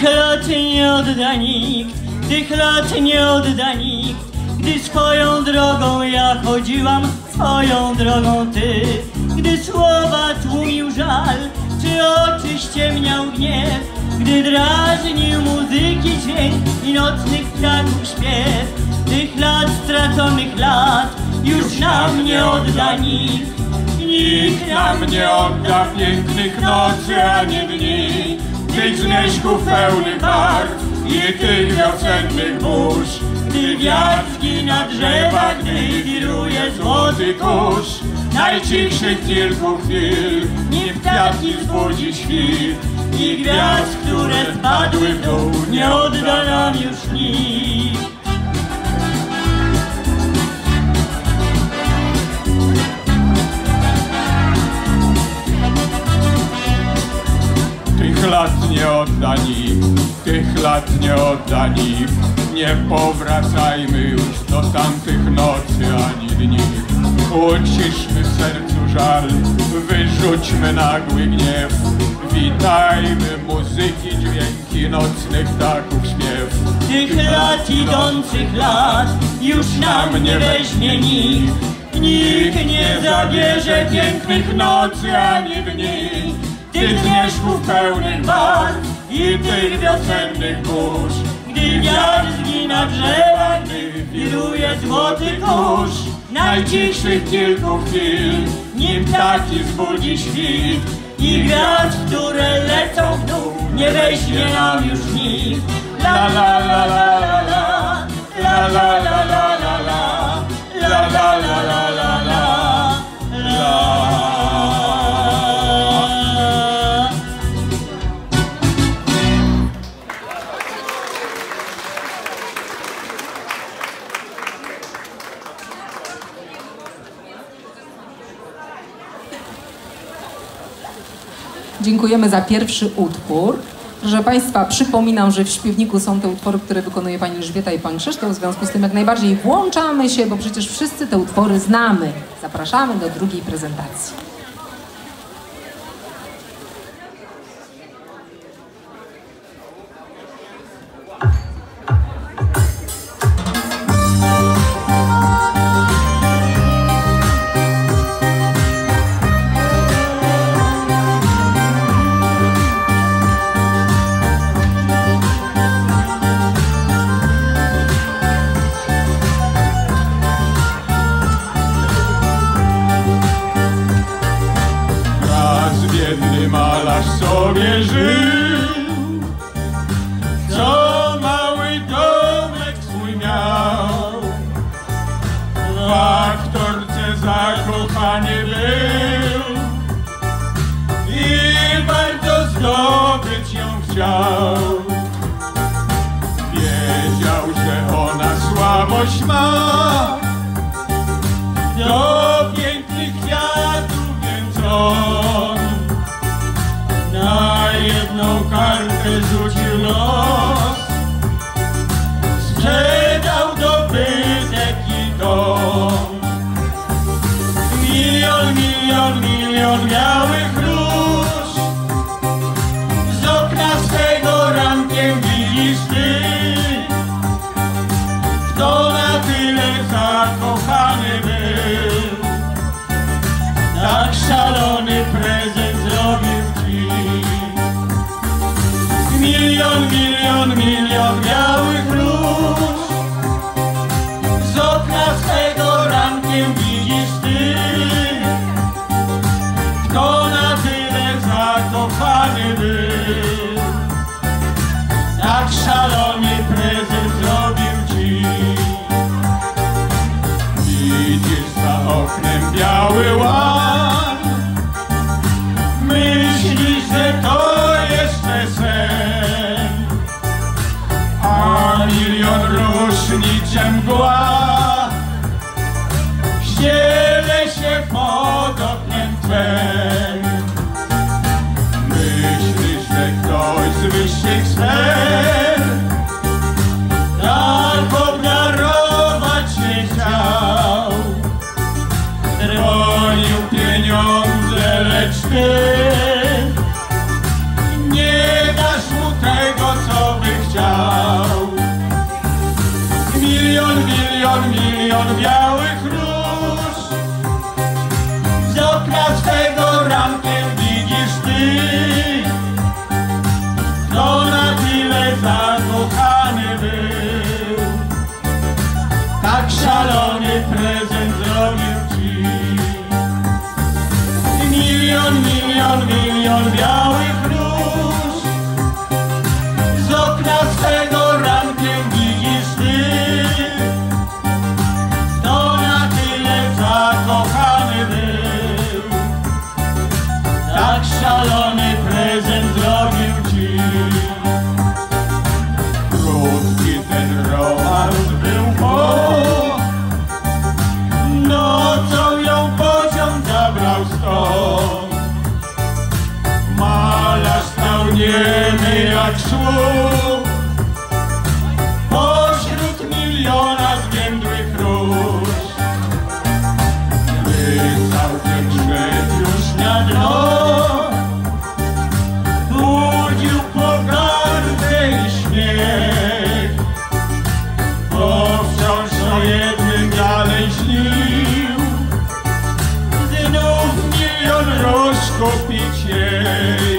Tych lat nie odda nikt, tych lat nie odda nikt, gdy swoją drogą ja chodziłam, swoją drogą ty. Gdy słowa tłumił żal, czy oczy ściemniał gniew, gdy drażnił muzyki dźwięk i nocnych ptaków śpiew. Tych lat straconych lat już nam nie odda nikt. Nikt nam nie odda pięknych nocy ani dni, tych zmierzchów pełnych barw i tych wiosennych burz. Gdy gwiazdki na drzewach, gdy wiruje złoty kurz, Najcichszych kilku chwil, nie ptaki wzbudzi świt i gwiazd, które spadły w dół, nie odda nam już nikt. Tych lat nie odda nikt. Nie powracajmy już do tamtych nocy ani dni. Uciszmy sercu żal, wyrzućmy nagły gniew. Witajmy muzyki, dźwięki nocnych ptaków śpiew. Tych lat idących lat już nam nie weźmie nikt. Nikt nie zabierze pięknych nocy ani dni. Tych zmierzchów pełnych barw i tych wiosennych burz. Gdy gwiazdki na drzewach, gdy wiruje złoty kurz. Najcichszych kilku chwil, nim ptaki zbudzi świt. I gwiazd, które lecą w dół, nie weźmie nam już la la la Dziękujemy za pierwszy utwór. Proszę Państwa, przypominam, że w śpiewniku są te utwory, które wykonuje Pani Elżbieta i Pan Krzysztof. W związku z tym jak najbardziej włączamy się, bo przecież wszyscy te utwory znamy. Zapraszamy do drugiej prezentacji. Ją chciał. Wiedział, że ona słabość ma, do pięknych kwiatów, więc on na jedną kartę rzucił los. Zakochany był. Tak szalony prezent zrobił ci. Widzisz za oknem biały łan Myślisz, że to jeszcze sen. A milion róż niczym миллион, миллион, миллион белых Płyniemy jak słup Pośród miliona zwiędłych róż. My całkiem szedł już na dno. Budził pogardę i śmiech. Bo wciąż o jednym dalej śnił. Znów milion roż jej